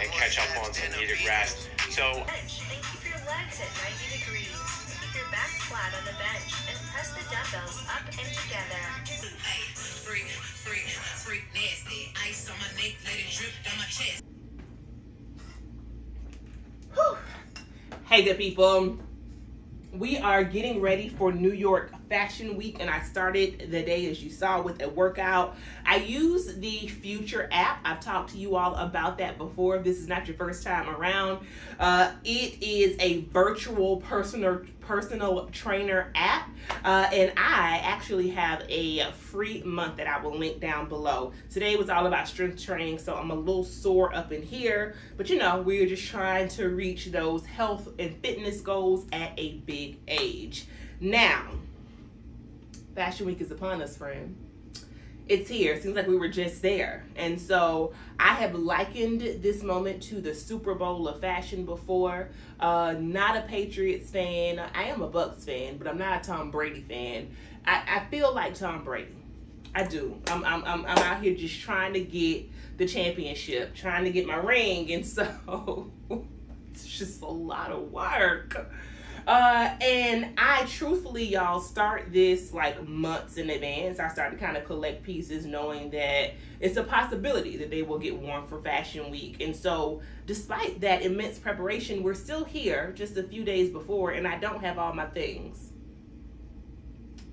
and catch up on some needed rest. So, and keep your legs at 90 degrees. Keep your back flat on the bench and press the dumbbells up and together. Hey, freak, freak, freak, nasty. Ice on my neck, let it drip down my chest. Hey, good people. We are getting ready for New York Fashion Week, and I started the day, as you saw, with a workout. I use the Future app. I've talked to you all about that before. If this is not your first time around, uh, it is a virtual personal personal trainer app, uh, and I actually have a free month that I will link down below. Today was all about strength training, so I'm a little sore up in here, but you know, we're just trying to reach those health and fitness goals at a big age. Now, Fashion Week is upon us, friend. It's here. Seems like we were just there. And so I have likened this moment to the Super Bowl of fashion before. Uh, not a Patriots fan. I am a Bucs fan, but I'm not a Tom Brady fan. I, I feel like Tom Brady. I do. I'm, I'm, I'm, I'm out here just trying to get the championship, trying to get my ring. And so it's just a lot of work. Uh, and I truthfully, y'all, start this like months in advance. I start to kind of collect pieces knowing that it's a possibility that they will get worn for Fashion Week. And so, despite that immense preparation, we're still here just a few days before, and I don't have all my things.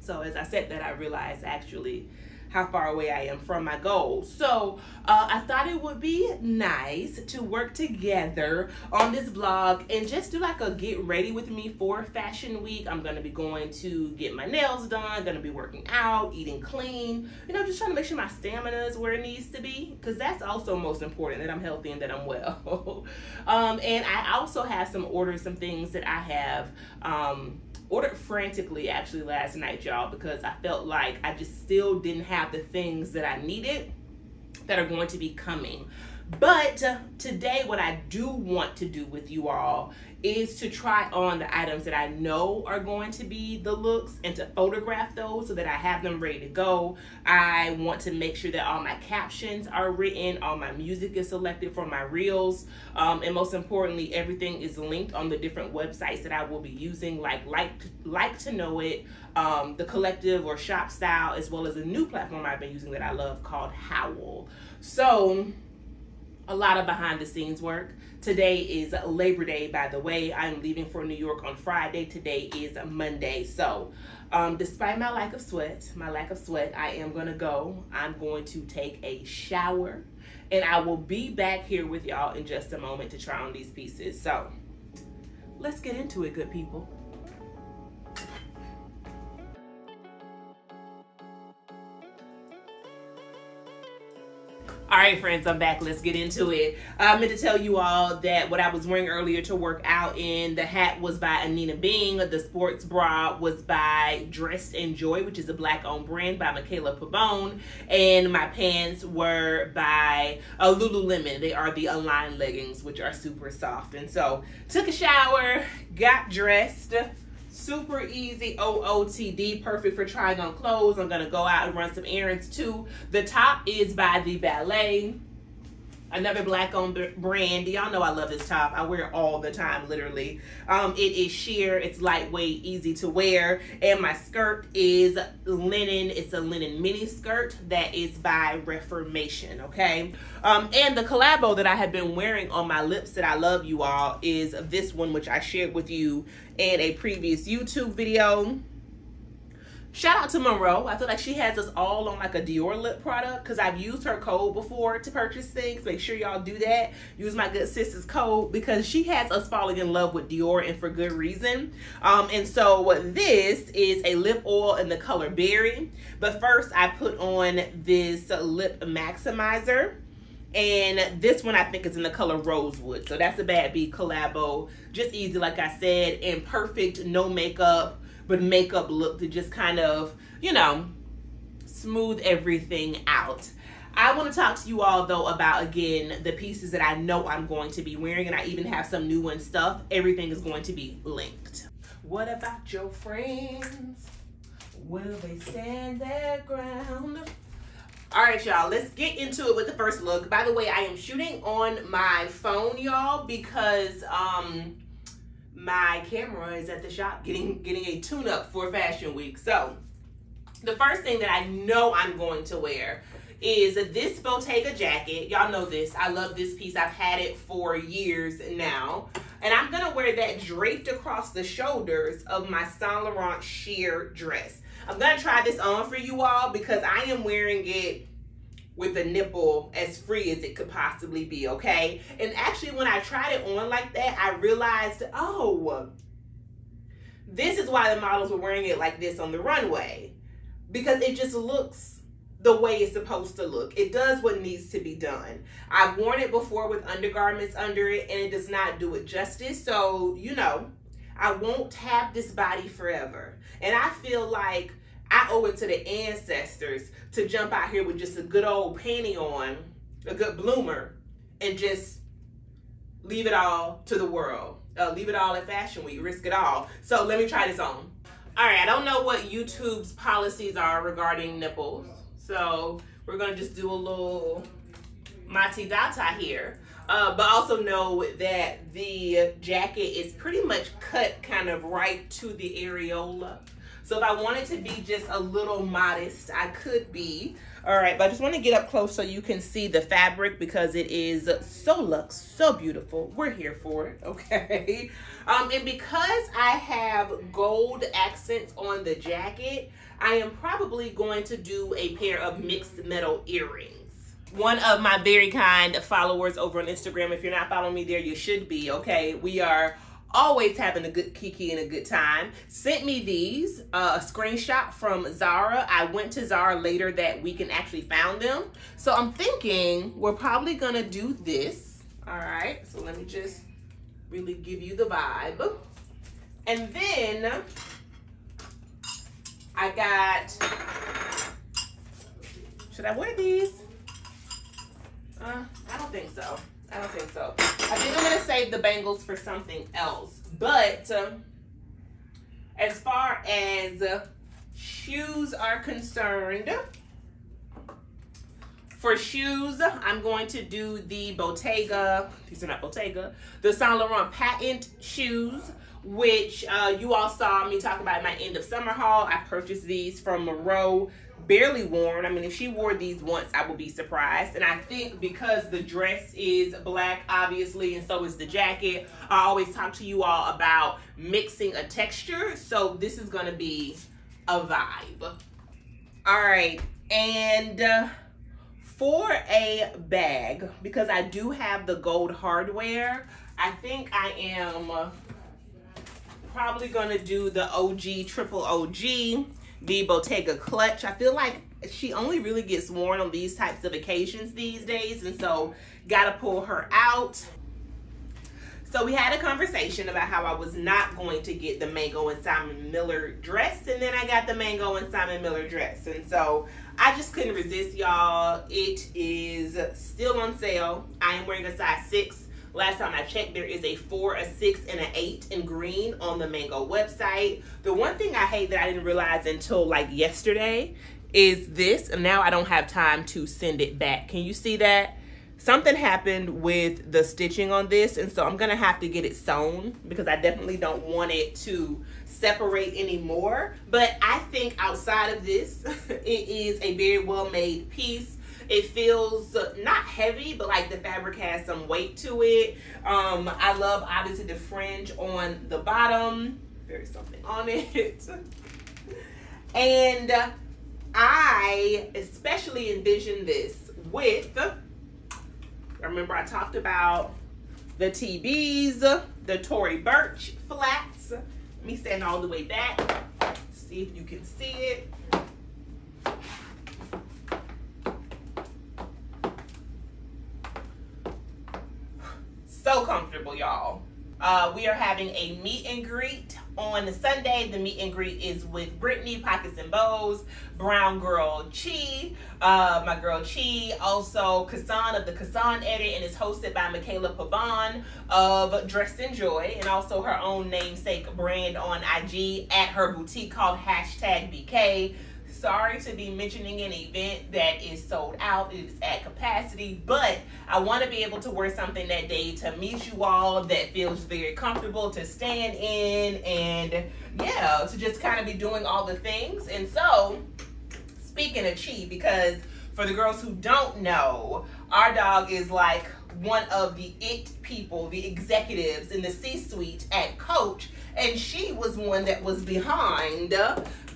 So, as I said that, I realized actually how far away I am from my goals. So uh, I thought it would be nice to work together on this vlog and just do like a get ready with me for Fashion Week. I'm gonna be going to get my nails done, gonna be working out, eating clean, you know, just trying to make sure my stamina is where it needs to be because that's also most important that I'm healthy and that I'm well. um, and I also have some orders, some things that I have um, ordered frantically actually last night, y'all, because I felt like I just still didn't have the things that I needed that are going to be coming. But today, what I do want to do with you all is to try on the items that I know are going to be the looks and to photograph those so that I have them ready to go. I want to make sure that all my captions are written, all my music is selected for my reels, um, and most importantly, everything is linked on the different websites that I will be using, like like like to know it, um, the collective or shop style, as well as a new platform I've been using that I love called Howl. So a lot of behind the scenes work. Today is Labor Day, by the way. I'm leaving for New York on Friday. Today is Monday. So, um, despite my lack of sweat, my lack of sweat, I am going to go. I'm going to take a shower and I will be back here with y'all in just a moment to try on these pieces. So, let's get into it, good people. All right, friends, I'm back. Let's get into it. I meant to tell you all that what I was wearing earlier to work out in, the hat was by Anine Bing. The sports bra was by Dressed in Joy, which is a black-owned brand by Michaela Pabon. And my pants were by uh, Lululemon. They are the Align leggings, which are super soft. And so, took a shower, got dressed super easy OOTD, perfect for trying on clothes. I'm gonna go out and run some errands too. The top is by the Ballet. Another black owned brand. Y'all know I love this top. I wear it all the time, literally. Um, it is sheer. It's lightweight, easy to wear. And my skirt is linen. It's a linen mini skirt that is by Reformation, okay? Um, and the collabo that I have been wearing on my lips that I love you all is this one, which I shared with you in a previous YouTube video. Shout out to Monroe. I feel like she has us all on like a Dior lip product because I've used her code before to purchase things. Make sure y'all do that. Use my good sister's code because she has us falling in love with Dior and for good reason. Um, and so this is a lip oil in the color Berry. But first I put on this lip maximizer. And this one I think is in the color Rosewood. So that's a Bad B collabo. Just easy, like I said, and perfect, no makeup but makeup look to just kind of, you know, smooth everything out. I want to talk to you all though about again the pieces that I know I'm going to be wearing and I even have some new one stuff. Everything is going to be linked. What about your friends? Will they stand their ground? All right, y'all, let's get into it with the first look. By the way, I am shooting on my phone, y'all, because um my camera is at the shop getting getting a tune up for fashion week. So, the first thing that I know I'm going to wear is this Bottega jacket. Y'all know this. I love this piece. I've had it for years now. And I'm going to wear that draped across the shoulders of my Saint Laurent sheer dress. I'm going to try this on for you all because I am wearing it with the nipple as free as it could possibly be, okay? And actually, when I tried it on like that, I realized, oh, this is why the models were wearing it like this on the runway because it just looks the way it's supposed to look. It does what needs to be done. I've worn it before with undergarments under it and it does not do it justice. So, you know, I won't have this body forever. And I feel like I owe it to the ancestors to jump out here with just a good old panty on, a good bloomer, and just leave it all to the world. Uh, leave it all at Fashion Week, risk it all. So let me try this on. All right, I don't know what YouTube's policies are regarding nipples. So we're gonna just do a little mati data here. Uh, but also know that the jacket is pretty much cut kind of right to the areola. So if I wanted to be just a little modest, I could be. All right, but I just want to get up close so you can see the fabric because it is so luxe, so beautiful. We're here for it, okay? Um, and because I have gold accents on the jacket, I am probably going to do a pair of mixed metal earrings. One of my very kind followers over on Instagram, if you're not following me there, you should be, okay? We are always having a good kiki and a good time sent me these uh, a screenshot from zara i went to zara later that week and actually found them so i'm thinking we're probably gonna do this all right so let me just really give you the vibe and then I got, should I wear these? Uh, I don't think so. I don't think so. I think I'm going to save the bangles for something else. But um, as far as uh, shoes are concerned, for shoes, I'm going to do the Bottega, these are not Bottega, the Saint Laurent patent shoes which uh, you all saw me talk about in my end of summer haul. I purchased these from Moreau, barely worn. I mean, if she wore these once, I would be surprised. And I think because the dress is black, obviously, and so is the jacket, I always talk to you all about mixing a texture. So this is going to be a vibe. All right. And... Uh, for a bag, because I do have the gold hardware, I think I am probably gonna do the OG, triple OG, the Bottega clutch. I feel like she only really gets worn on these types of occasions these days, and so gotta pull her out. So we had a conversation about how I was not going to get the Mango and Simon Miller dress, and then I got the Mango and Simon Miller dress. And so I just couldn't resist, y'all. It is still on sale. I am wearing a size 6. Last time I checked, there is a four, a six, and an eight in green on the Mango website. The one thing I hate that I didn't realize until like yesterday is this, and now I don't have time to send it back. Can you see that? Something happened with the stitching on this, and so I'm gonna have to get it sewn because I definitely don't want it to separate anymore. But I think outside of this, it is a very well made piece. It feels not heavy, but like the fabric has some weight to it. Um, I love obviously the fringe on the bottom. There's something on it. and I especially envision this with, remember I talked about the TBs, the Tory Burch flats. Let me stand all the way back. See if you can see it. So comfortable, y'all. Uh, we are having a meet and greet on Sunday. The meet and greet is with Brittany, Pockets and Bows, Brown Girl Chi, uh, my girl Chi, also Kasan of the Kasan Edit, and is hosted by Michaela Pabon of Dressed in Joy, and also her own namesake brand on IG at her boutique called hashtag BK sorry to be mentioning an event that is sold out, it is at capacity, but I want to be able to wear something that day to meet you all that feels very comfortable to stand in and yeah, to just kind of be doing all the things. And so, speaking of Chi, because for the girls who don't know, our dog is like one of the it people, the executives in the C suite at Coach, and she was one that was behind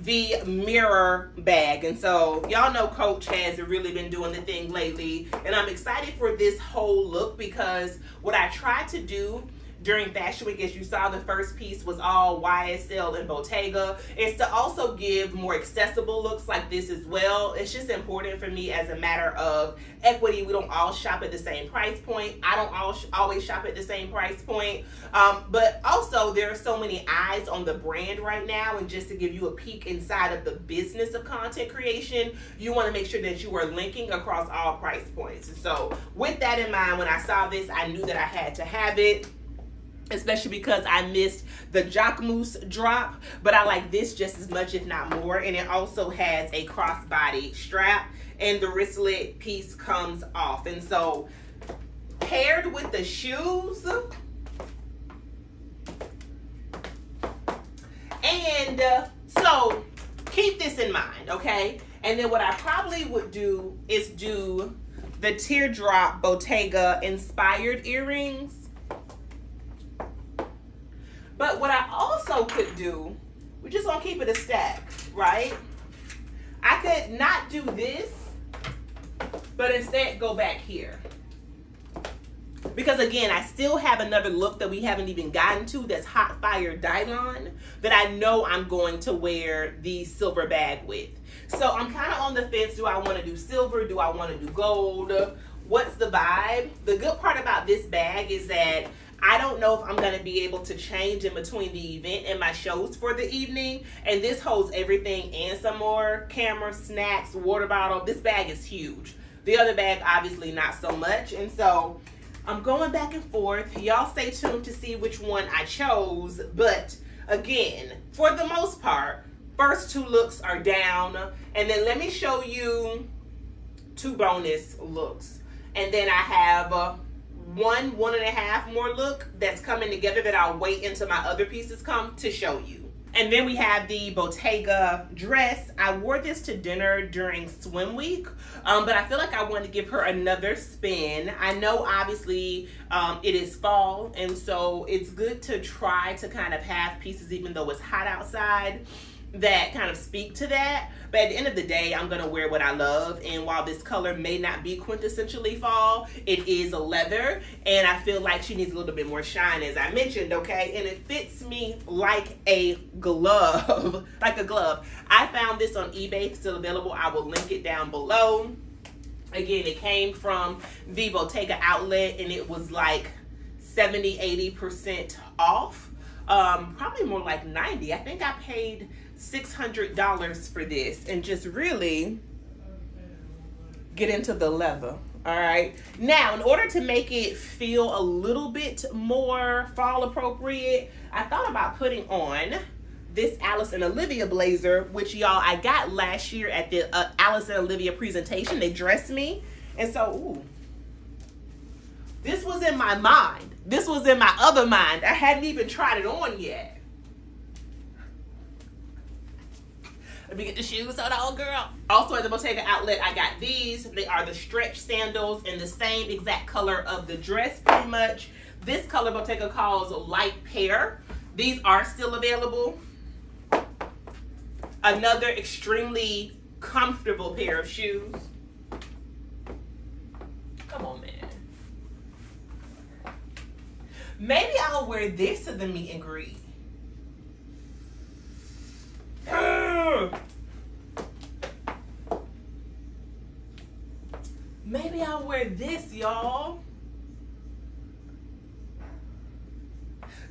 the mirror bag. And so, y'all know Coach has really been doing the thing lately, and I'm excited for this whole look because what I try to do during Fashion Week, as you saw, the first piece was all YSL and Bottega. It's to also give more accessible looks like this as well. It's just important for me as a matter of equity. We don't all shop at the same price point. I don't all sh always shop at the same price point. Um, but also, there are so many eyes on the brand right now. And just to give you a peek inside of the business of content creation, you want to make sure that you are linking across all price points. So, with that in mind, when I saw this, I knew that I had to have it especially because I missed the Jacquemus drop, but I like this just as much, if not more. And it also has a crossbody strap and the wristlet piece comes off. And so paired with the shoes, and uh, so keep this in mind, okay? And then what I probably would do is do the teardrop Bottega inspired earrings but what I also could do, we're just gonna keep it a stack, right? I could not do this, but instead go back here. Because again, I still have another look that we haven't even gotten to that's Hot Fire Dylon that I know I'm going to wear the silver bag with. So I'm kind of on the fence. Do I want to do silver? Do I want to do gold? What's the vibe? The good part about this bag is that I don't know if I'm going to be able to change in between the event and my shows for the evening. And this holds everything and some more camera, snacks, water bottle. This bag is huge. The other bag, obviously, not so much. And so I'm going back and forth. Y'all stay tuned to see which one I chose. But again, for the most part, first two looks are down. And then let me show you two bonus looks. And then I have... Uh, one, one and a half more look that's coming together that I'll wait until my other pieces come to show you. And then we have the Bottega dress. I wore this to dinner during swim week, um, but I feel like I want to give her another spin. I know obviously um, it is fall, and so it's good to try to kind of have pieces even though it's hot outside that kind of speak to that. But at the end of the day, I'm going to wear what I love. And while this color may not be quintessentially fall, it is a leather. And I feel like she needs a little bit more shine, as I mentioned, okay? And it fits me like a glove, like a glove. I found this on eBay, still available. I will link it down below. Again, it came from the Bottega outlet and it was like 70, 80% off. Um, probably more like 90. I think I paid $600 for this and just really get into the leather. All right. Now, in order to make it feel a little bit more fall appropriate, I thought about putting on this Alice and Olivia blazer, which y'all I got last year at the uh, Alice and Olivia presentation. They dressed me. And so, ooh, this was in my mind. This was in my other mind. I hadn't even tried it on yet. Let me get the shoes on old girl. Also at the Bottega outlet, I got these. They are the stretch sandals in the same exact color of the dress, pretty much. This color Bottega calls a light pear. These are still available. Another extremely comfortable pair of shoes. Come on, man. Maybe I'll wear this to the meet and greet. Maybe I'll wear this, y'all.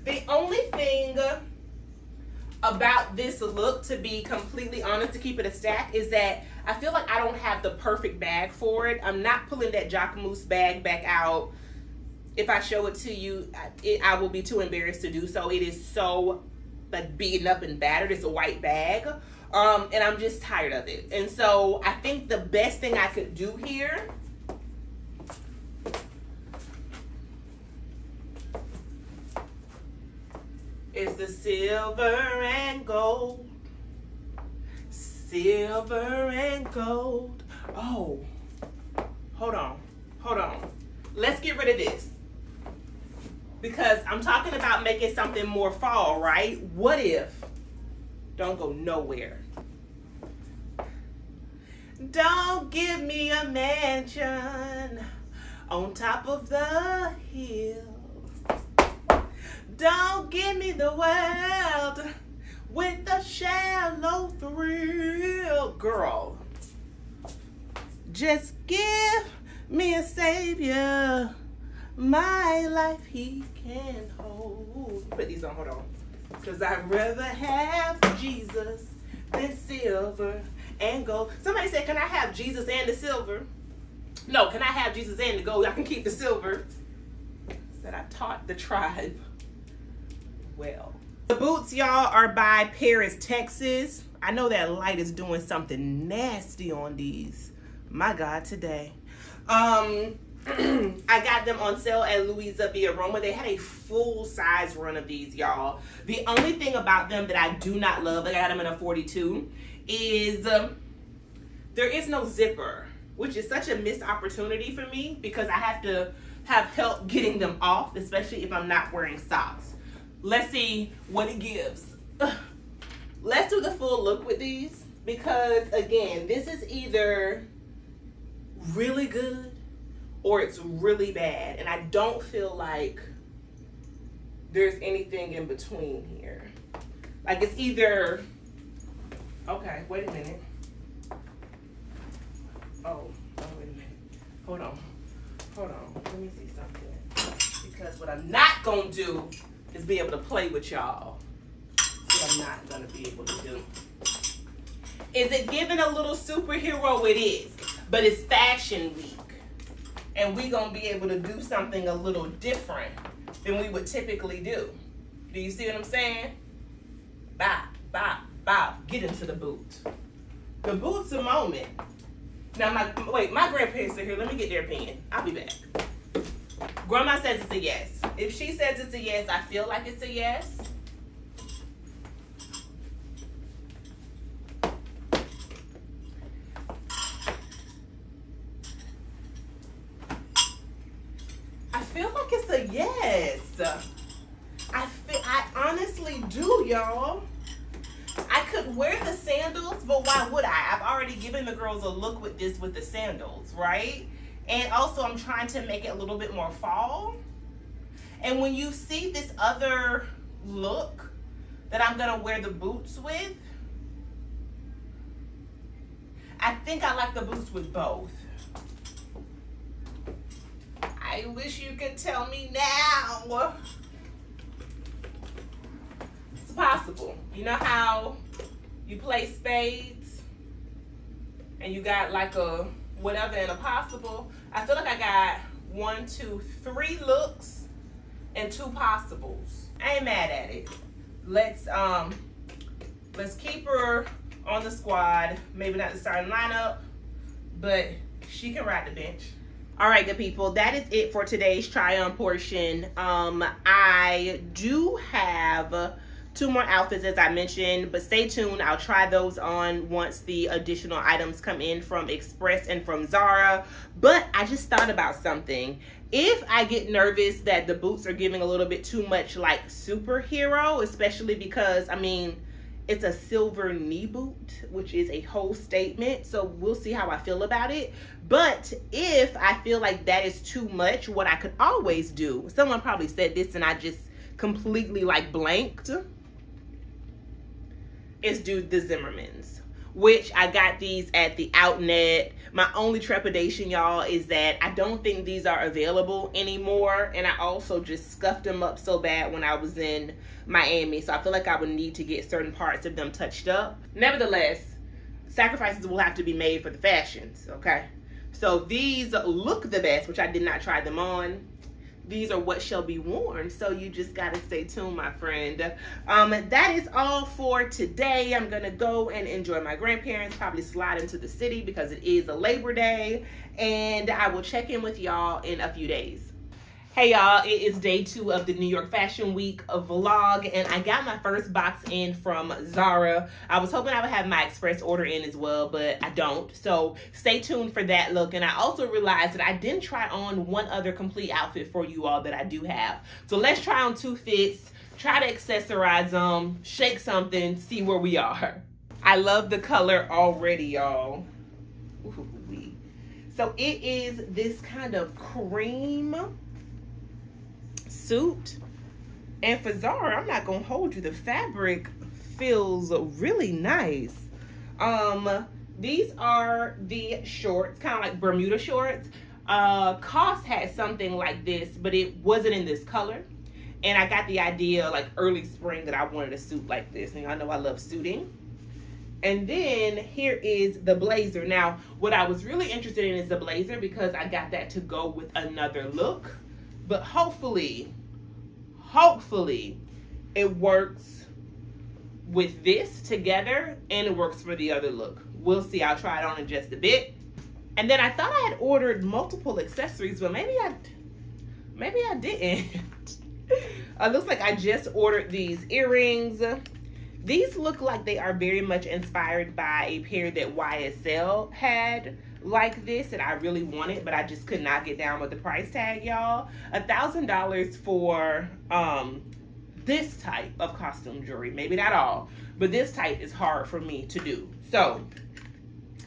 The only thing about this look, to be completely honest, to keep it a stack, is that I feel like I don't have the perfect bag for it. I'm not pulling that Jacquemus bag back out. If I show it to you, it, I will be too embarrassed to do so. It is so like beaten up and battered. It's a white bag. Um, and I'm just tired of it. And so I think the best thing I could do here is the silver and gold. Silver and gold. Oh, hold on, hold on. Let's get rid of this. Because I'm talking about making something more fall, right? What if? Don't go nowhere. Don't give me a mansion on top of the hill. Don't give me the world with the shallow thrill. Girl, just give me a savior. My life he can hold. Put these on, hold on. Cause I'd rather have Jesus than silver and gold. Somebody said, can I have Jesus and the silver? No, can I have Jesus and the gold? I can keep the silver. Said I taught the tribe well. The boots, y'all, are by Paris, Texas. I know that light is doing something nasty on these. My God, today. Um, I got them on sale at LuisaViaRoma. They had a full size run of these, y'all. The only thing about them that I do not love, I got them in a 42, is um, there is no zipper, which is such a missed opportunity for me because I have to have help getting them off, especially if I'm not wearing socks. Let's see what it gives. Let's do the full look with these because again, this is either really good or it's really bad. And I don't feel like there's anything in between here. Like it's either, okay, wait a minute. Oh, oh, wait a minute. Hold on, hold on, let me see something. Because what I'm not gonna do is be able to play with y'all. What I'm not gonna be able to do. Is it giving a little superhero? It is, but it's fashion week and we gonna be able to do something a little different than we would typically do. Do you see what I'm saying? Bop, bop, bop. Get into the boot. The boot's a moment. Now, my wait, my grandparents are here. Let me get their opinion. I'll be back. Grandma says it's a yes. If she says it's a yes, I feel like it's a yes. feel like it's a yes. I feel, I honestly do, y'all. I could wear the sandals, but why would I? I've already given the girls a look with this with the sandals, right? And also I'm trying to make it a little bit more fall. And when you see this other look that I'm gonna wear the boots with, I think I like the boots with both. I wish you could tell me now. It's possible. You know how you play spades and you got like a whatever and a possible? I feel like I got one, two, three looks and two possibles. I ain't mad at it. Let's um let's keep her on the squad. Maybe not the starting lineup, but she can ride the bench. All right, good people, that is it for today's try on portion. Um, I do have two more outfits as I mentioned, but stay tuned. I'll try those on once the additional items come in from Express and from Zara. But I just thought about something. If I get nervous that the boots are giving a little bit too much like superhero, especially because, I mean, it's a silver knee boot, which is a whole statement. So we'll see how I feel about it. But if I feel like that is too much, what I could always do, someone probably said this and I just completely like blanked, is do the Zimmermans which I got these at the Outnet. My only trepidation, y'all, is that I don't think these are available anymore. And I also just scuffed them up so bad when I was in Miami. So I feel like I would need to get certain parts of them touched up. Nevertheless, sacrifices will have to be made for the fashions, okay? So these look the best, which I did not try them on. These are what shall be worn. So you just got to stay tuned, my friend. Um, that is all for today. I'm going to go and enjoy my grandparents, probably slide into the city because it is a Labor Day. And I will check in with y'all in a few days. Hey y'all, it is day two of the New York Fashion Week vlog, and I got my first box in from Zara. I was hoping I would have my express order in as well, but I don't. So stay tuned for that look. And I also realized that I didn't try on one other complete outfit for you all that I do have. So let's try on two fits, try to accessorize them, shake something, see where we are. I love the color already, y'all. So it is this kind of cream suit. And for Zara, I'm not gonna hold you. The fabric feels really nice. Um, these are the shorts, kind of like Bermuda shorts. Uh, COS had something like this, but it wasn't in this color. And I got the idea like early spring that I wanted a suit like this. And I know I love suiting. And then here is the blazer. Now, what I was really interested in is the blazer because I got that to go with another look. But hopefully, hopefully it works with this together and it works for the other look. We'll see. I'll try it on in just a bit. And then I thought I had ordered multiple accessories, but maybe I maybe I didn't. it looks like I just ordered these earrings. These look like they are very much inspired by a pair that YSL had like this that I really wanted, but I just could not get down with the price tag, y'all. A thousand dollars for um this type of costume jewelry. Maybe not all, but this type is hard for me to do. So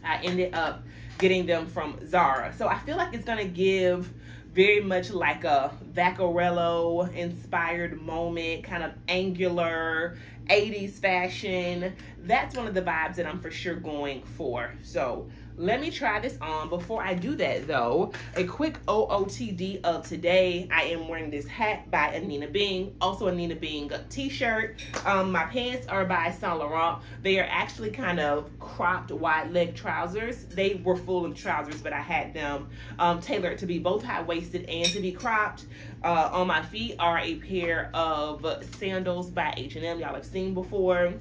I ended up getting them from Zara. So I feel like it's gonna give very much like a Vaccarello inspired moment, kind of angular 80s fashion. That's one of the vibes that I'm for sure going for. So let me try this on. Before I do that though, a quick OOTD of today. I am wearing this hat by Anine Bing, also Anine Bing t-shirt. Um, my pants are by Saint Laurent. They are actually kind of cropped wide leg trousers. They were full of trousers, but I had them um, tailored to be both high-waisted and to be cropped. Uh, on my feet are a pair of sandals by H&M. Y'all have seen before.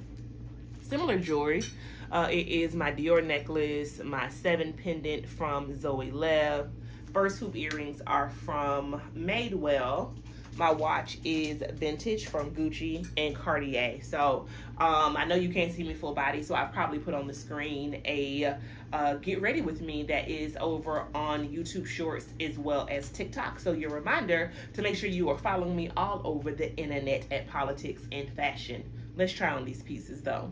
Similar jewelry. Uh, it is my Dior necklace, my seven pendant from Zoe Lev. First hoop earrings are from Madewell. My watch is vintage from Gucci and Cartier. So um, I know you can't see me full body, so I've probably put on the screen a uh, get ready with me that is over on YouTube Shorts as well as TikTok. So your reminder to make sure you are following me all over the internet at politics and fashion. Let's try on these pieces though.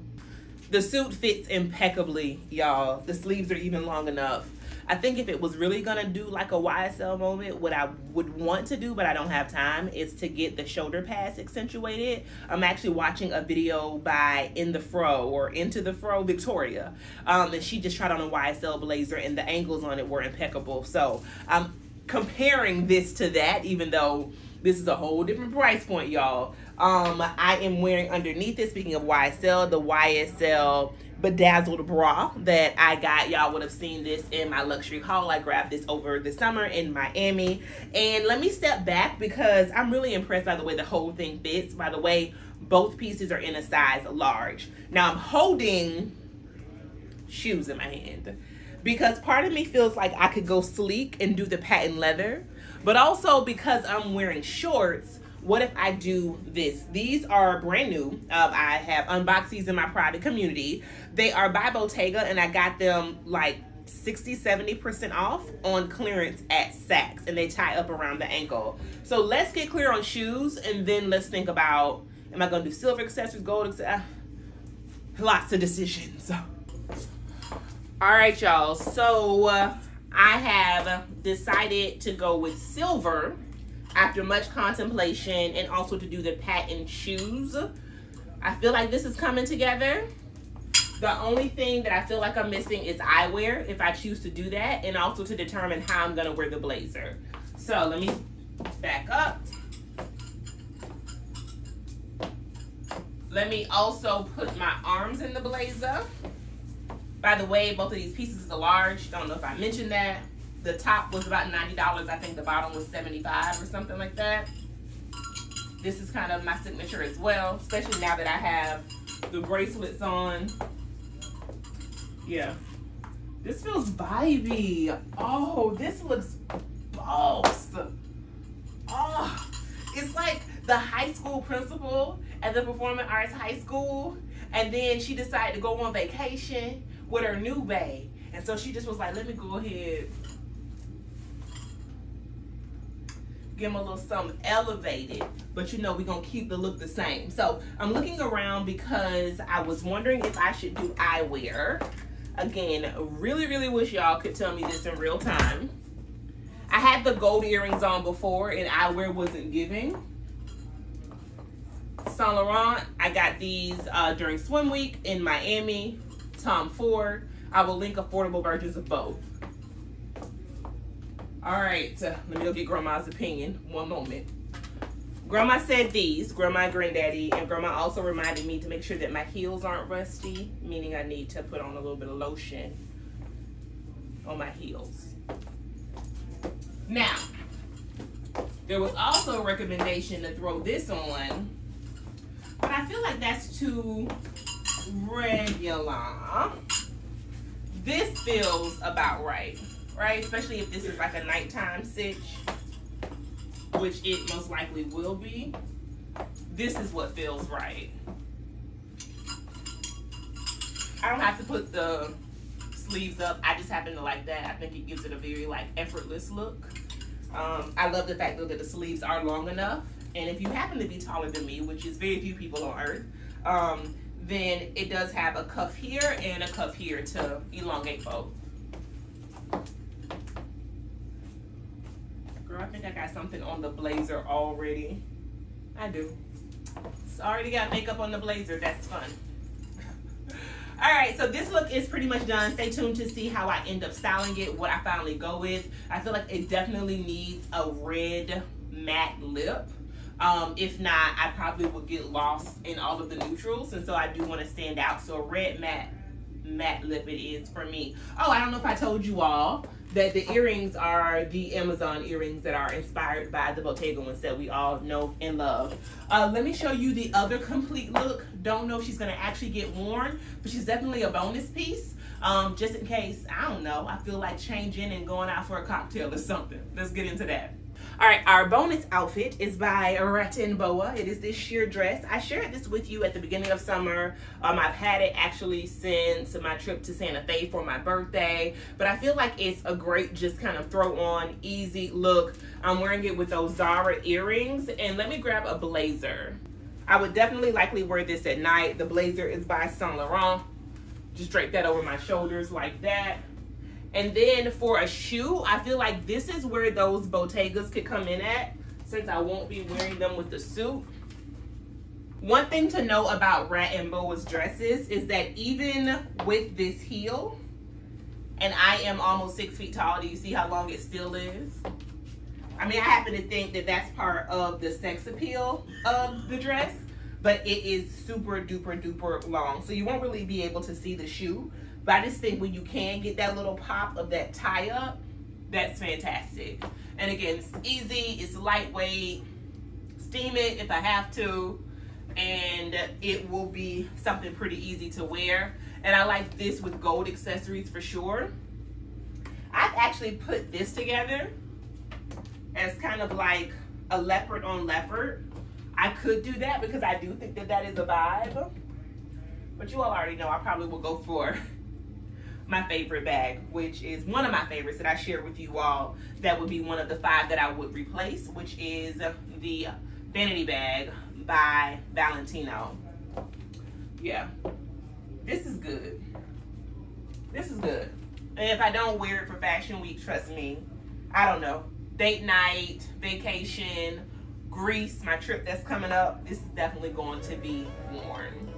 The suit fits impeccably, y'all. The sleeves are even long enough. I think if it was really gonna do like a YSL moment, what I would want to do, but I don't have time, is to get the shoulder pads accentuated. I'm actually watching a video by In the Fro or Into the Fro Victoria, um, and she just tried on a YSL blazer, and the angles on it were impeccable. So I'm comparing this to that, even though this is a whole different price point, y'all. Um, I am wearing underneath it, speaking of YSL, the YSL bedazzled bra that I got. Y'all would have seen this in my luxury haul. I grabbed this over the summer in Miami. And let me step back because I'm really impressed by the way the whole thing fits. By the way, both pieces are in a size large. Now I'm holding shoes in my hand because part of me feels like I could go sleek and do the patent leather. But also because I'm wearing shorts, what if I do this? These are brand new. Um, I have unboxed these in my private community. They are by Bottega and I got them like 60 70% off on clearance at Saks and they tie up around the ankle. So let's get clear on shoes and then let's think about am I going to do silver accessories, gold accessories? Lots of decisions. All right, y'all. So uh, I have decided to go with silver after much contemplation and also to do the patent shoes. I feel like this is coming together. The only thing that I feel like I'm missing is eyewear if I choose to do that and also to determine how I'm gonna wear the blazer. So let me back up. Let me also put my arms in the blazer. By the way, both of these pieces are large. Don't know if I mentioned that. the top was about $90. I think the bottom was 75 or something like that. This is kind of my signature as well, especially now that I have the bracelets on. Yeah. This feels vibey. Oh, this looks boss. Oh, it's like the high school principal at the Performing Arts High School. And then she decided to go on vacation with her new bae. And so she just was like, let me go ahead give them a little something elevated. But you know we're gonna keep the look the same. So i'm looking around because i was wondering if i should do eyewear. Again really really wish y'all could tell me this in real time. I had the gold earrings on before and eyewear wasn't giving. Saint Laurent, I got these uh, during swim week in Miami, Tom Ford. I will link affordable versions of both. All right, let me go get grandma's opinion. One moment. Grandma said these, grandma and granddaddy, and grandma also reminded me to make sure that my heels aren't rusty, meaning I need to put on a little bit of lotion on my heels. Now, there was also a recommendation to throw this on, but I feel like that's too regular. This feels about right right? Especially if this is like a nighttime sitch, which it most likely will be. This is what feels right. I don't have to put the sleeves up. I just happen to like that. I think it gives it a very like effortless look. Um, I love the fact though that the sleeves are long enough. And if you happen to be taller than me, which is very few people on earth, um, then it does have a cuff here and a cuff here to elongate both. Girl, I think I got something on the blazer already. I do. It's already got makeup on the blazer. That's fun. All right, so this look is pretty much done. Stay tuned to see how I end up styling it, what I finally go with. I feel like it definitely needs a red matte lip. Um, if not, I probably would get lost in all of the neutrals. And so I do want to stand out. So a red matte matte lip it is for me. Oh, I don't know if I told you all, that the earrings are the Amazon earrings that are inspired by the Bottega ones that we all know and love. Uh, let me show you the other complete look. Don't know if she's gonna actually get worn, but she's definitely a bonus piece. Um, just in case, I don't know, I feel like changing and going out for a cocktail or something. Let's get into that. All right, our bonus outfit is by Rat and Boa. It is this sheer dress. I shared this with you at the beginning of summer. Um, I've had it actually since my trip to Santa Fe for my birthday, but I feel like it's a great just kind of throw on, easy look. I'm wearing it with those Zara earrings, and let me grab a blazer. I would definitely likely wear this at night. The blazer is by Saint Laurent. Just drape that over my shoulders like that. And then for a shoe, I feel like this is where those Bottegas could come in at since I won't be wearing them with the suit. One thing to know about Rat and Boa's dresses is that even with this heel, and I am almost six feet tall, do you see how long it still is? I mean, I happen to think that that's part of the sex appeal of the dress, but it is super duper duper long. So you won't really be able to see the shoe, but I just think when you can get that little pop of that tie up, that's fantastic. And again, it's easy, it's lightweight, steam it if I have to, and it will be something pretty easy to wear. And I like this with gold accessories for sure. I've actually put this together as kind of like a leopard on leopard. I could do that because I do think that that is a vibe. But you all already know I probably will go for my favorite bag, which is one of my favorites that I share with you all. That would be one of the five that I would replace, which is the Vanity Bag by Valentino. Yeah, this is good. This is good. And if I don't wear it for Fashion Week, trust me, I don't know. Date night, vacation, Greece, my trip that's coming up, this is definitely going to be worn.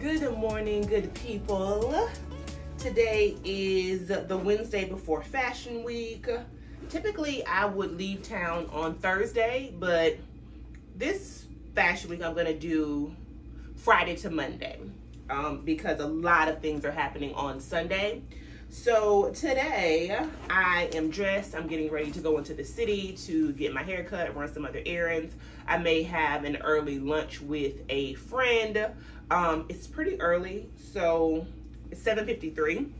Good morning, good people. Today is the Wednesday before Fashion Week. Typically, I would leave town on Thursday, but this Fashion Week I'm gonna do Friday to Monday um, because a lot of things are happening on Sunday. So today I am dressed. I'm getting ready to go into the city to get my hair cut, run some other errands. I may have an early lunch with a friend. Um, it's pretty early, so it's 7.53.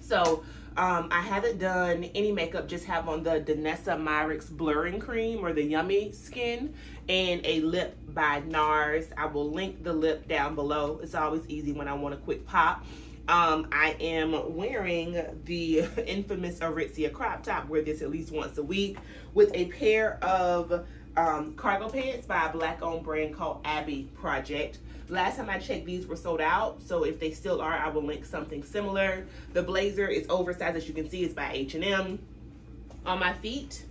So um, I haven't done any makeup, just have on the Danessa Myricks Blurring Cream or the Yummy Skin and a lip by NARS. I will link the lip down below. It's always easy when I want a quick pop. Um, I am wearing the infamous Aritzia crop top. Wear this at least once a week with a pair of um, cargo pants by a black owned brand called Abby Project. Last time I checked, these were sold out. So if they still are, I will link something similar. The blazer is oversized, as you can see, it's by H&M. On my feet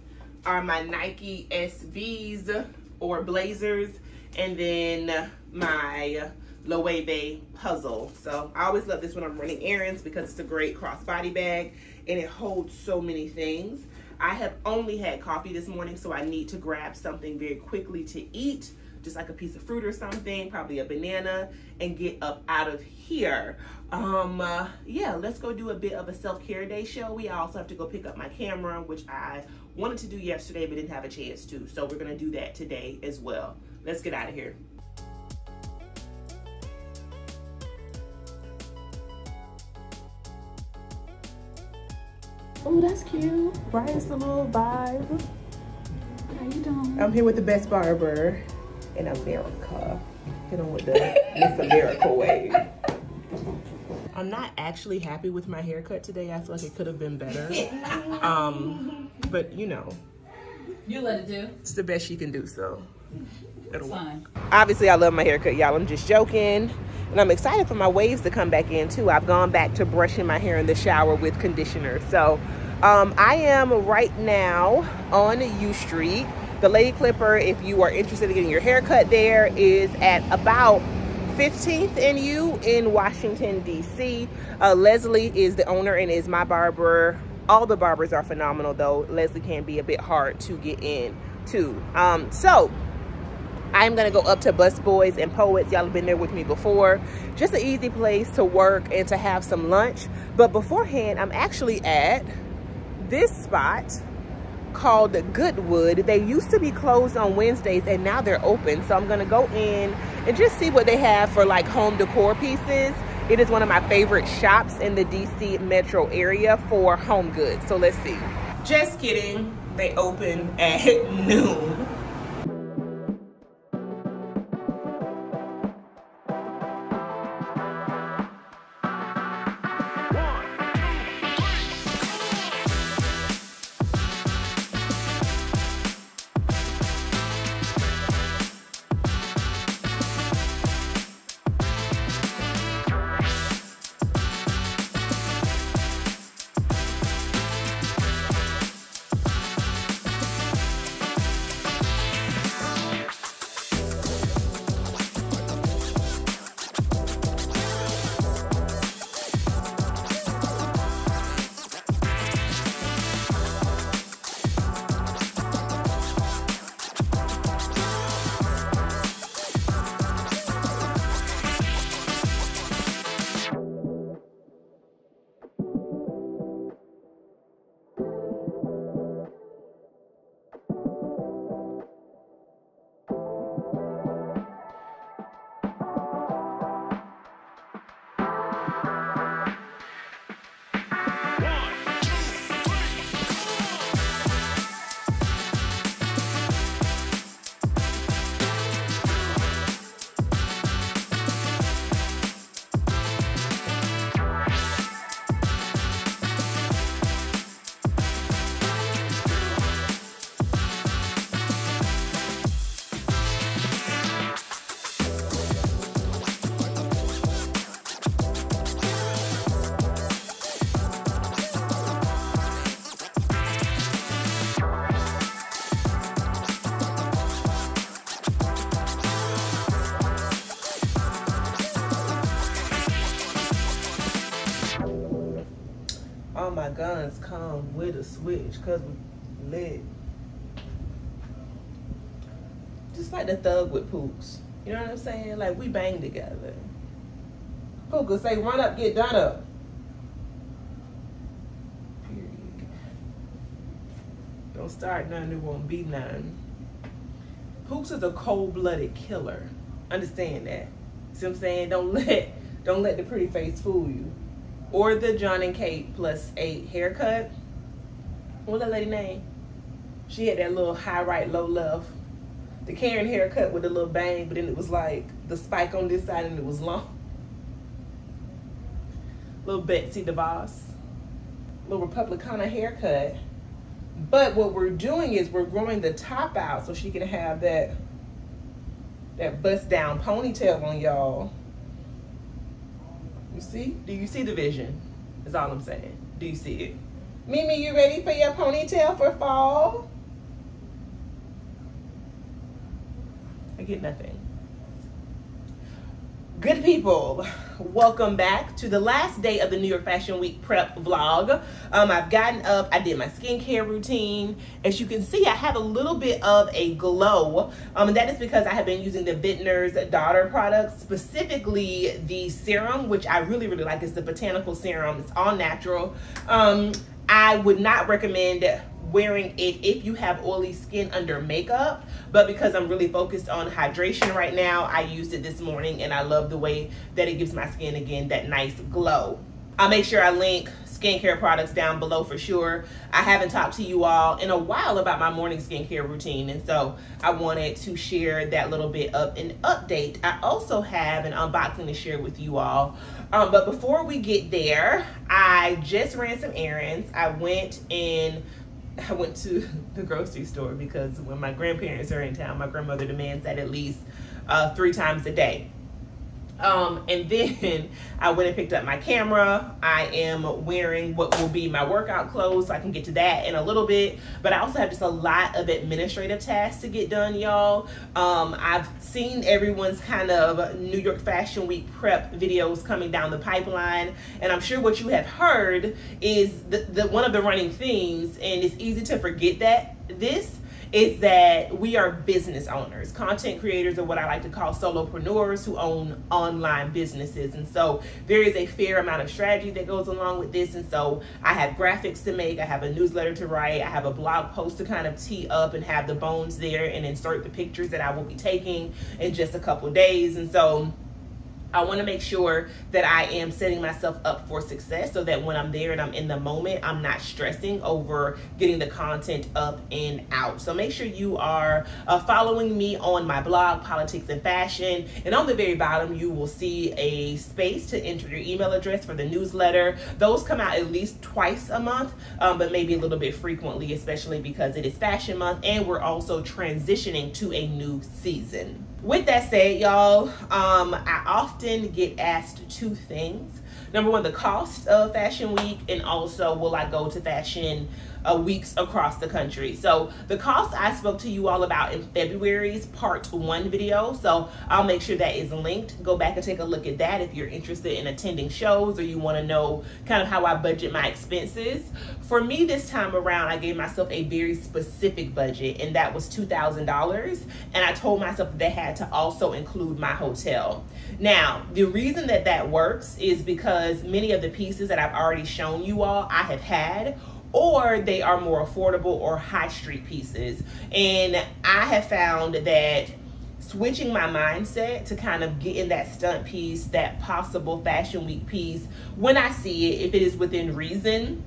are my Nike SVs or blazers. And then my Loewe puzzle. So I always love this when I'm running errands because it's a great crossbody bag and it holds so many things. I have only had coffee this morning, so I need to grab something very quickly to eat, just like a piece of fruit or something, probably a banana, and get up out of here. Um, uh, yeah, let's go do a bit of a self-care day, shall we? I also have to go pick up my camera, which I wanted to do yesterday, but didn't have a chance to. So we're gonna do that today as well. Let's get out of here. Oh, that's cute. Brian's the little vibe. How you doing? I'm here with the best barber in America. Hit on with the Miss America wave. I'm not actually happy with my haircut today. I feel like it could have been better. Um, but you know, You let it do. it's the best she can do, so it'll work. Fine. Obviously, I love my haircut, y'all. I'm just joking. And I'm excited for my waves to come back in, too. I've gone back to brushing my hair in the shower with conditioner. So um, I am right now on U Street. The Lady Clipper, if you are interested in getting your hair cut there, is at about 15th and U in Washington, D.C. Uh, Leslie is the owner and is my barber. All the barbers are phenomenal, though. Leslie can be a bit hard to get in, too. Um, so, I'm gonna go up to Busboys and Poets. Y'all have been there with me before. Just an easy place to work and to have some lunch. But beforehand, I'm actually at this spot called Goodwood. They used to be closed on Wednesdays and now they're open. So I'm gonna go in and just see what they have for like home decor pieces. It is one of my favorite shops in the DC metro area for home goods. So let's see. Just kidding. They open at noon. My guns come with a switch because we lit. Just like the thug with Pooks. You know what I'm saying? Like we bang together. Pooka say run up, get done up. Period. Don't start none, it won't be none. Pooks is a cold-blooded killer. Understand that. See what I'm saying? Don't let don't let the pretty face fool you. Or the Jon and Kate plus eight haircut. What that lady name? She had that little high right, low left. The Karen haircut with a little bang, but then it was like the spike on this side and it was long. Little Betsy DeVos. Little Republicana haircut. But what we're doing is we're growing the top out so she can have that that bust down ponytail on y'all. You see? Do you see the vision? Is all I'm saying. Do you see it? Mimi, you ready for your ponytail for fall? I get nothing. Good people, welcome back to the last day of the New York Fashion Week prep vlog. Um, I've gotten up, I did my skincare routine. As you can see, I have a little bit of a glow. Um, and that is because I have been using the Vintner's Daughter products, specifically the serum, which I really, really like. It's the botanical serum. It's all natural. Um, I would not recommend wearing it if you have oily skin under makeup but because I'm really focused on hydration right now I used it this morning and I love the way that it gives my skin again that nice glow I'll make sure I link skincare products down below for sure. I haven't talked to you all in a while about my morning skincare routine, and so I wanted to share that little bit of an update. I also have an unboxing to share with you all. Um, but before we get there, I just ran some errands. I went in I went to the grocery store because when my grandparents are in town, my grandmother demands that at least uh, three times a day. Um, and then I went and picked up my camera. I am wearing what will be my workout clothes, so I can get to that in a little bit. But I also have just a lot of administrative tasks to get done, y'all. Um, I've seen everyone's kind of New York Fashion Week prep videos coming down the pipeline, and I'm sure what you have heard is the, the one of the running themes, and it's easy to forget that this is that we are business owners. Content creators are what I like to call solopreneurs who own online businesses. And so there is a fair amount of strategy that goes along with this. And so I have graphics to make, I have a newsletter to write, I have a blog post to kind of tee up and have the bones there and insert the pictures that I will be taking in just a couple days. And so I want to make sure that I am setting myself up for success so that when I'm there and I'm in the moment, I'm not stressing over getting the content up and out. So make sure you are uh, following me on my blog, Politics and Fashion. And on the very bottom, you will see a space to enter your email address for the newsletter. Those come out at least twice a month, um, but maybe a little bit frequently, especially because it is fashion month and we're also transitioning to a new season with that said, y'all, um, I often get asked two things. Number one, the cost of Fashion Week, and also will I go to fashion uh, weeks across the country. So the cost I spoke to you all about in February's part one video. So I'll make sure that is linked. Go back and take a look at that if you're interested in attending shows or you want to know kind of how I budget my expenses. For me this time around, I gave myself a very specific budget and that was $2,000. And I told myself that they had to also include my hotel. Now, the reason that that works is because many of the pieces that I've already shown you all, I have had or they are more affordable or high street pieces. And I have found that switching my mindset to kind of get in that stunt piece, that possible fashion week piece, when I see it, if it is within reason,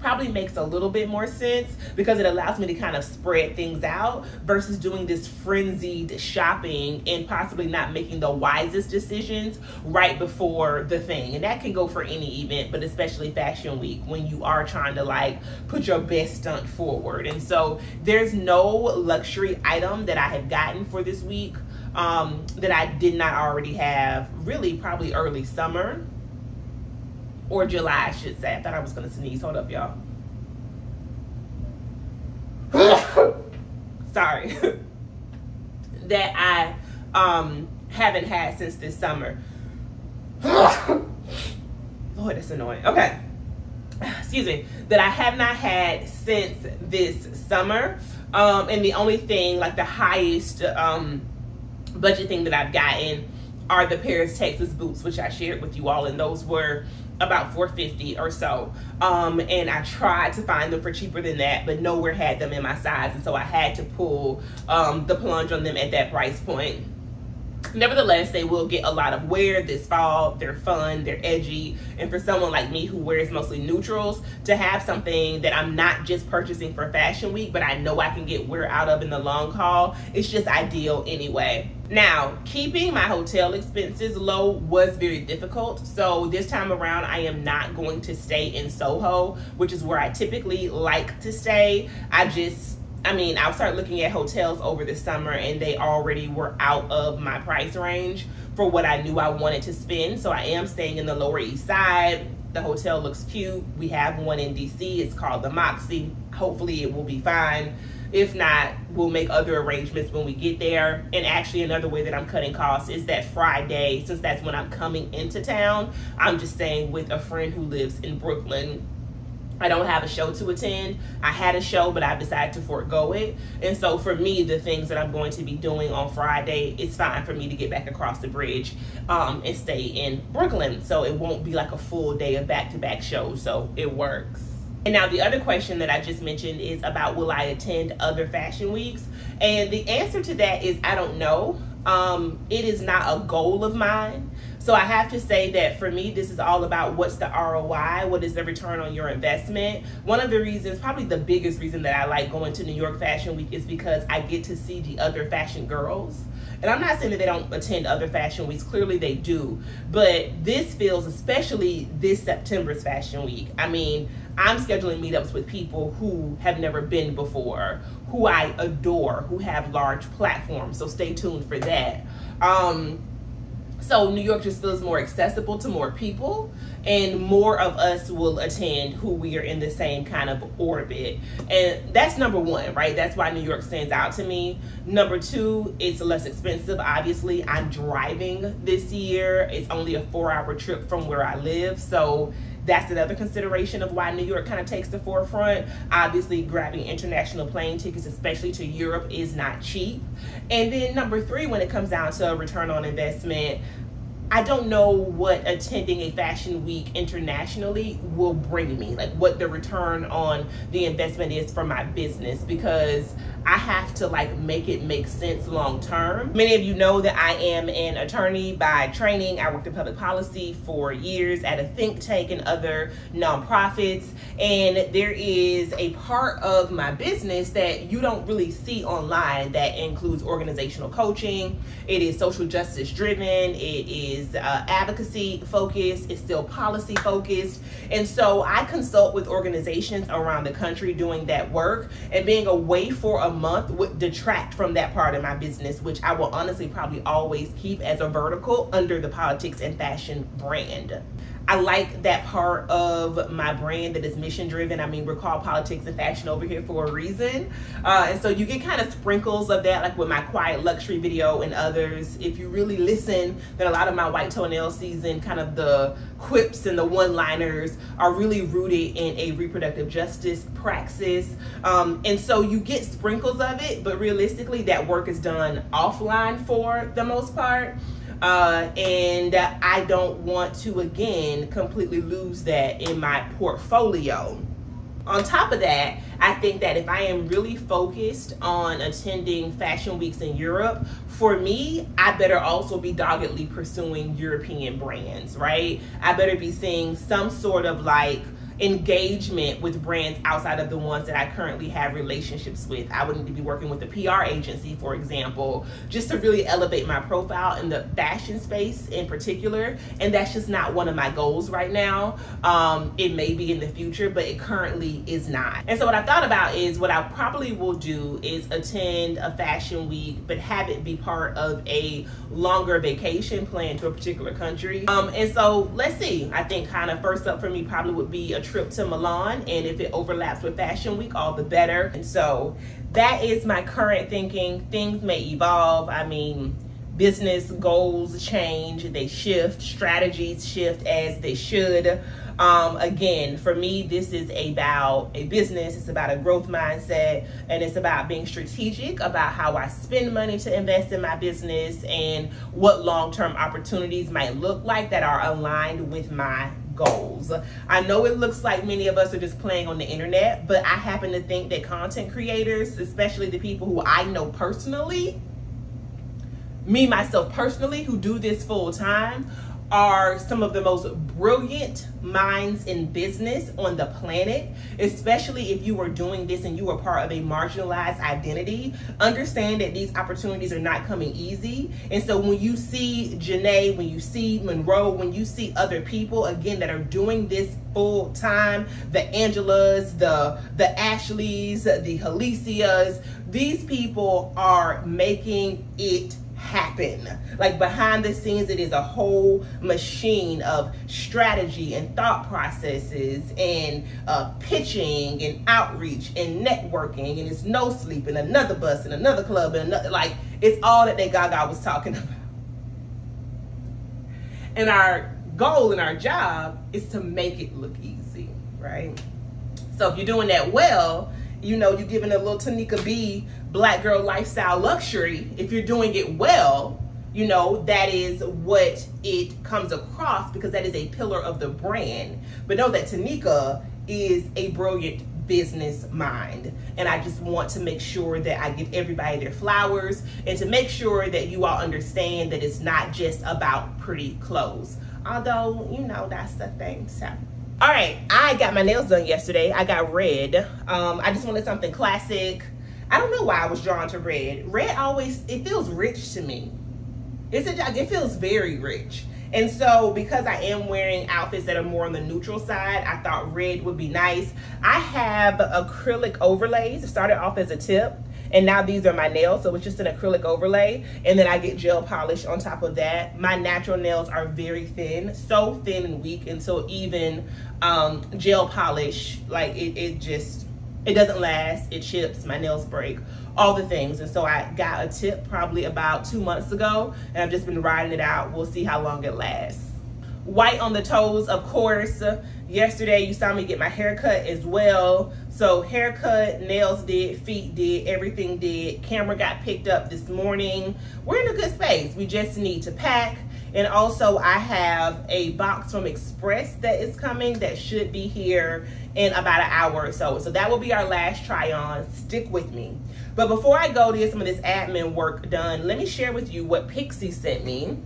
probably makes a little bit more sense because it allows me to kind of spread things out versus doing this frenzied shopping and possibly not making the wisest decisions right before the thing. And that can go for any event, but especially fashion week when you are trying to like put your best stunt forward. And so there's no luxury item that I have gotten for this week um, that I did not already have really probably early summer or July, I should say. I thought I was gonna sneeze. Hold up, y'all. Sorry. that I um haven't had since this summer. Lord, that's annoying. Okay. excuse me, that I have not had since this summer. Um, and the only thing, like the highest um, budget thing that I've gotten are the Paris, Texas boots, which I shared with you all, and those were about 450 or so. Um, and I tried to find them for cheaper than that, but nowhere had them in my size, and so I had to pull um, the plunge on them at that price point. Nevertheless, they will get a lot of wear this fall. They're fun, they're edgy, and for someone like me who wears mostly neutrals, to have something that I'm not just purchasing for fashion week, but I know I can get wear out of in the long haul, it's just ideal anyway. Now, keeping my hotel expenses low was very difficult. So this time around, I am not going to stay in Soho, which is where I typically like to stay. I just I mean, I'll start looking at hotels over the summer and they already were out of my price range for what I knew I wanted to spend. So I am staying in the Lower East Side. The hotel looks cute. We have one in DC. It's called the Moxy. Hopefully it will be fine. If not, we'll make other arrangements when we get there. And actually another way that I'm cutting costs is that Friday, since that's when I'm coming into town, I'm just staying with a friend who lives in Brooklyn I don't have a show to attend. I had a show, but I decided to forego it. And so for me, the things that I'm going to be doing on Friday, it's fine for me to get back across the bridge um, and stay in Brooklyn. So it won't be like a full day of back-to-back shows. So it works. And now the other question that I just mentioned is about will I attend other fashion weeks? And the answer to that is I don't know. Um, it is not a goal of mine. So I have to say that for me, this is all about what's the ROI, what is the return on your investment. One of the reasons, probably the biggest reason that I like going to New York Fashion Week is because I get to see the other fashion girls. And I'm not saying that they don't attend other fashion weeks, clearly they do. But this feels, especially this September's fashion week. I mean, I'm scheduling meetups with people who have never been before, who I adore, who have large platforms. So stay tuned for that. Um, so New York just feels more accessible to more people and more of us will attend who we are in the same kind of orbit. And that's number one, right? That's why New York stands out to me. Number two, it's less expensive. Obviously, I'm driving this year. It's only a four hour trip from where I live. So that's another consideration of why New York kind of takes the forefront. Obviously, grabbing international plane tickets, especially to Europe, is not cheap. And then number three, when it comes down to return on investment, I don't know what attending a fashion week internationally will bring me, like what the return on the investment is for my business because I have to like make it make sense long term. Many of you know that I am an attorney by training. I worked in public policy for years at a think tank and other nonprofits. And there is a part of my business that you don't really see online that includes organizational coaching. It is social justice driven. It is uh, advocacy focused. It's still policy focused. And so I consult with organizations around the country doing that work and being away for a month would detract from that part of my business, which I will honestly probably always keep as a vertical under the politics and fashion brand. I like that part of my brand that is mission driven. I mean, we're called politics and fashion over here for a reason. Uh, and so you get kind of sprinkles of that, like with my quiet luxury video and others. If you really listen, then a lot of my white toenail season, kind of the quips and the one liners are really rooted in a reproductive justice praxis. Um, and so you get sprinkles of it, but realistically, that work is done offline for the most part. Uh, and I don't want to again completely lose that in my portfolio. On top of that, I think that if I am really focused on attending fashion weeks in Europe, for me, I better also be doggedly pursuing European brands, right? I better be seeing some sort of like engagement with brands outside of the ones that I currently have relationships with. I would need to be working with a PR agency, for example, just to really elevate my profile in the fashion space in particular. And that's just not one of my goals right now. Um, it may be in the future, but it currently is not. And so what I thought about is what I probably will do is attend a fashion week, but have it be part of a longer vacation plan to a particular country. Um, and so let's see. I think kind of first up for me probably would be a trip to Milan. And if it overlaps with Fashion Week, all the better. And so that is my current thinking. Things may evolve. I mean, business goals change, they shift, strategies shift as they should. Um, again, for me, this is about a business, it's about a growth mindset, and it's about being strategic about how I spend money to invest in my business and what long term opportunities might look like that are aligned with my goals. I know it looks like many of us are just playing on the internet, but I happen to think that content creators, especially the people who I know personally, me myself personally, who do this full time, are some of the most brilliant minds in business on the planet, especially if you are doing this and you are part of a marginalized identity. Understand that these opportunities are not coming easy. And so when you see Janae, when you see Monroe, when you see other people, again, that are doing this full time, the Angelas, the, the Ashleys, the Halicias, these people are making it happen. Like behind the scenes, it is a whole machine of strategy and thought processes and uh, pitching and outreach and networking. And it's no sleep and another bus and another club and another, like, it's all that that Gaga was talking about. And our goal and our job is to make it look easy, right? So if you're doing that well, you know, you're giving a little Tanika B black girl lifestyle luxury, if you're doing it well, you know, that is what it comes across because that is a pillar of the brand. But know that Tanika is a brilliant business mind. And I just want to make sure that I give everybody their flowers and to make sure that you all understand that it's not just about pretty clothes. Although, you know, that's the thing. So all right, I got my nails done yesterday. I got red. Um, I just wanted something classic I don't know why I was drawn to red. Red always it feels rich to me. It's a, it feels very rich. And so because I am wearing outfits that are more on the neutral side, I thought red would be nice. I have acrylic overlays. It started off as a tip and now these are my nails. So it's just an acrylic overlay and then I get gel polish on top of that. My natural nails are very thin, so thin and weak. And so even um, gel polish, like it, it just, it doesn't last, it chips, my nails break, all the things. And so I got a tip probably about two months ago and I've just been riding it out. We'll see how long it lasts. White on the toes, of course. Yesterday you saw me get my hair cut as well. So haircut, nails did, feet did, everything did. Camera got picked up this morning. We're in a good space. We just need to pack. And also I have a box from Express that is coming that should be here in about an hour or so. So that will be our last try on. Stick with me. But before I go to get some of this admin work done, let me share with you what Pixi sent me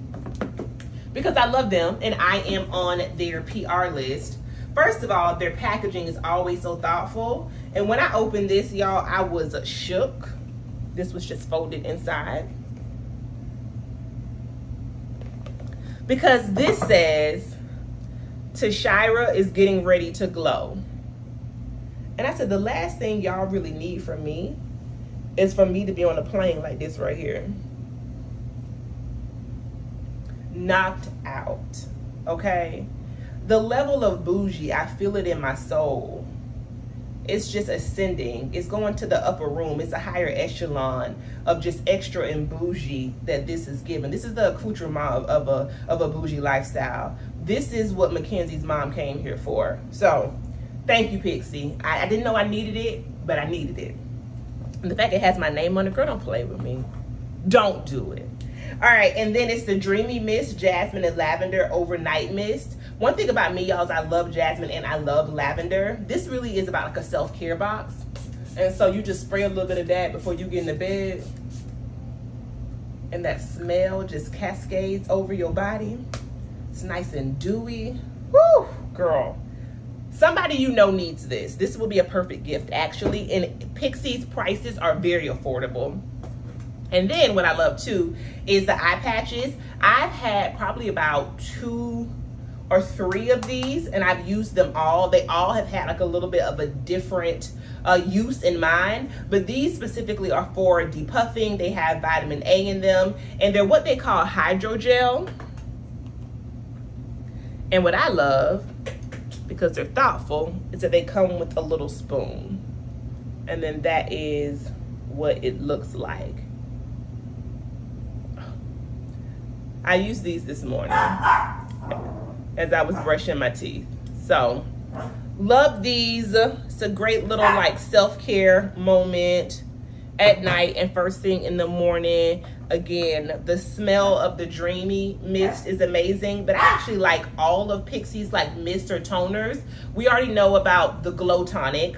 because I love them and I am on their PR list. First of all, their packaging is always so thoughtful. And when I opened this, y'all, I was shook. This was just folded inside. Because this says, Tashira is getting ready to glow. And I said, the last thing y'all really need from me is for me to be on a plane like this right here. Knocked out, okay? The level of bougie, I feel it in my soul. It's just ascending. It's going to the upper room. It's a higher echelon of just extra and bougie that this is given. This is the accoutrement of, of a, of a bougie lifestyle. This is what Mackenzie's mom came here for. So Thank you, Pixi. I, I, didn't know I needed it, but I needed it. And the fact it has my name on it, girl, don't play with me. Don't do it. All right, and then it's the Dreamy Mist, Jasmine and Lavender Overnight Mist. One thing about me, y'all, is I love jasmine and I love lavender. This really is about like a self-care box. And so you just spray a little bit of that before you get into bed. And that smell just cascades over your body. It's nice and dewy. Woo, girl. Somebody you know needs this. This will be a perfect gift, actually. And Pixi's prices are very affordable. And then what I love too is the eye patches. I've had probably about two or three of these and I've used them all. They all have had like a little bit of a different uh, use in mind, but these specifically are for depuffing. They have vitamin A in them and they're what they call hydrogel. And what I love because they're thoughtful is that they come with a little spoon. And then that is what it looks like. I used these this morning as I was brushing my teeth. So, love these. It's a great little like self-care moment at night and first thing in the morning. Again, the smell of the Dreamy Mist is amazing, but I actually like all of Pixi's like mist or toners. We already know about the Glow Tonic.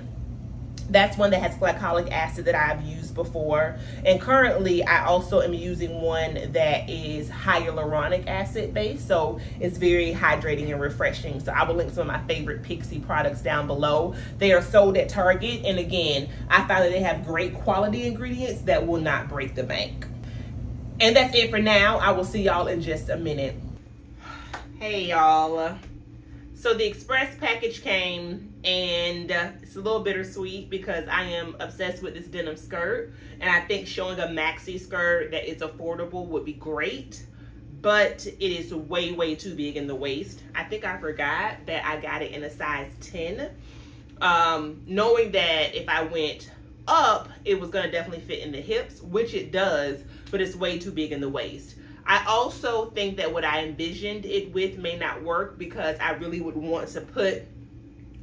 That's one that has glycolic acid that I've used before. And currently, I also am using one that is hyaluronic acid based. So it's very hydrating and refreshing. So I will link some of my favorite Pixi products down below. They are sold at Target. And again, I found that they have great quality ingredients that will not break the bank. And that's it for now. I will see y'all in just a minute. Hey, y'all. So the express package came and uh, it's a little bittersweet because I am obsessed with this denim skirt. And I think showing a maxi skirt that is affordable would be great. But it is way way too big in the waist. I think I forgot that I got it in a size 10 um, knowing that if I went up it was gonna definitely fit in the hips which it does but it's way too big in the waist. I also think that what I envisioned it with may not work because I really would want to put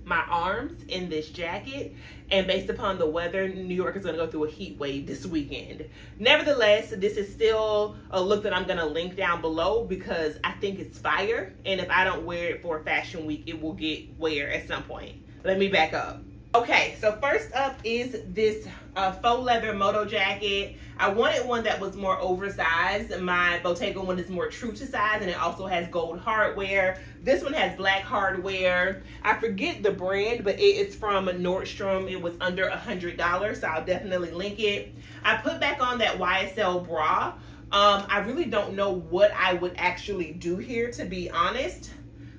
my arms in this jacket and based upon the weather new york is going to go through a heat wave this weekend. Nevertheless this is still a look that i'm going to link down below because i think it's fire and if i don't wear it for fashion week it will get wear at some point. Let me back up. Okay, so first up is this uh, faux leather moto jacket. I wanted one that was more oversized. My Bottega one is more true to size and it also has gold hardware. This one has black hardware. I forget the brand, but it is from Nordstrom. It was under a $100, so I'll definitely link it. I put back on that YSL bra. Um, I really don't know what I would actually do here, to be honest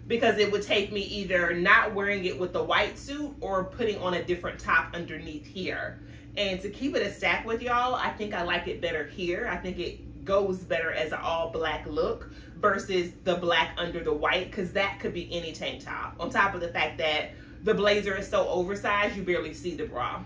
because it would take me either not wearing it with the white suit or putting on a different top underneath here. And to keep it a stack with y'all, I think I like it better here. I think it goes better as an all black look versus the black under the white because that could be any tank top. On top of the fact that the blazer is so oversized, you barely see the bra.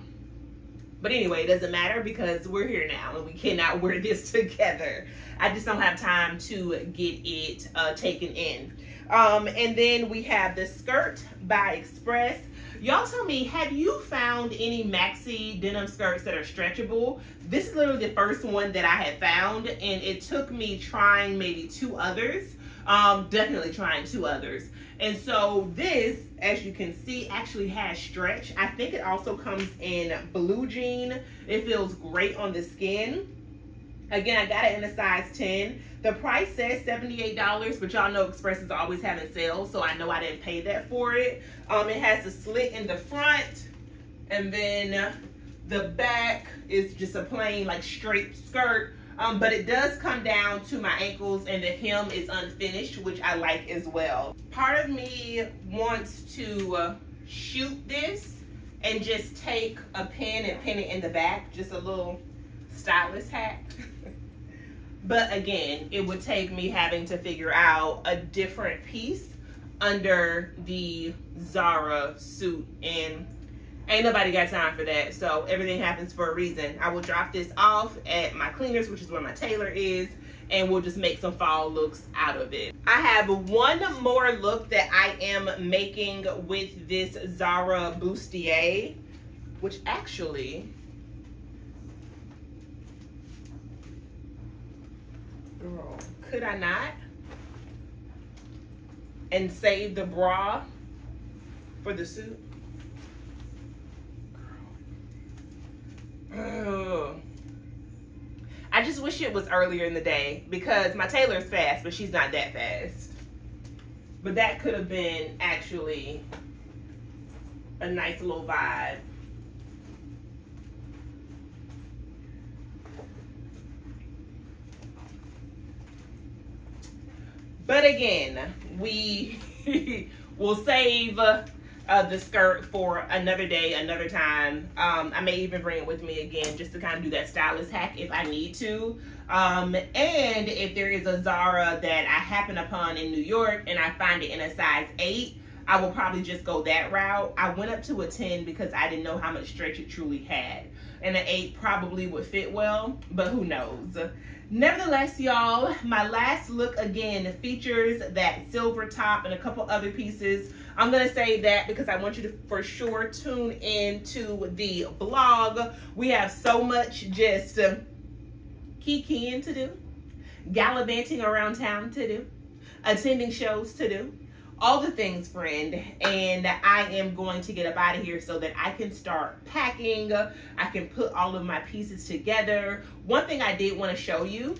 But anyway, it doesn't matter because we're here now and we cannot wear this together. I just don't have time to get it uh, taken in. Um, and then we have the skirt by Express. Y'all tell me, have you found any maxi denim skirts that are stretchable? This is literally the first one that I had found, and it took me trying maybe two others. Um, definitely trying two others. And so this, as you can see, actually has stretch. I think it also comes in blue jean. It feels great on the skin. Again, I got it in a size 10. The price says $78, but y'all know Express is always having sales, so I know I didn't pay that for it. Um, it has a slit in the front, and then the back is just a plain, like, straight skirt. Um, but it does come down to my ankles, and the hem is unfinished, which I like as well. Part of me wants to shoot this and just take a pin and pin it in the back, just a little stylist hack. But again, it would take me having to figure out a different piece under the Zara suit and ain't nobody got time for that. So everything happens for a reason. I will drop this off at my cleaners, which is where my tailor is, and we'll just make some fall looks out of it. I have one more look that I am making with this Zara bustier, which actually Girl, could I not? And save the bra for the suit? Girl. I just wish it was earlier in the day because my tailor's fast, but she's not that fast. But that could have been actually a nice little vibe. But again, we will save uh, the skirt for another day, another time. Um, I may even bring it with me again just to kind of do that stylist hack if I need to. Um, and if there is a Zara that I happen upon in New York and I find it in a size 8, I will probably just go that route. I went up to a 10 because I didn't know how much stretch it truly had. And an 8 probably would fit well, but who knows. Nevertheless, y'all, my last look again features that silver top and a couple other pieces. I'm gonna say that because I want you to for sure tune in to the vlog. We have so much just uh, to do, gallivanting around town to do, attending shows to do, all the things, friend. And I am going to get up out of here so that I can start packing. I can put all of my pieces together. One thing I did want to show you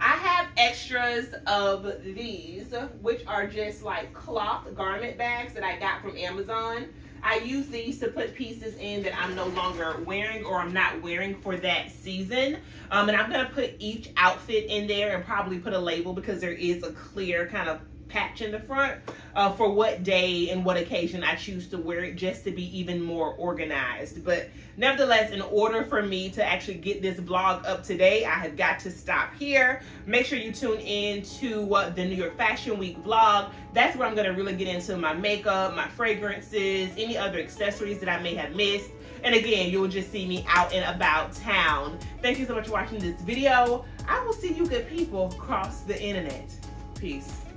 I have extras of these, which are just like cloth garment bags that I got from Amazon. I use these to put pieces in that I'm no longer wearing or I'm not wearing for that season. Um, and I'm going to put each outfit in there and probably put a label because there is a clear kind of patch in the front uh, for what day and what occasion I choose to wear it just to be even more organized. But nevertheless, in order for me to actually get this blog up today, I have got to stop here. Make sure you tune in to uh, the New York Fashion Week vlog. That's where I'm going to really get into my makeup, my fragrances, any other accessories that I may have missed. And again, you'll just see me out and about town. Thank you so much for watching this video. I will see you good people across the internet. Peace.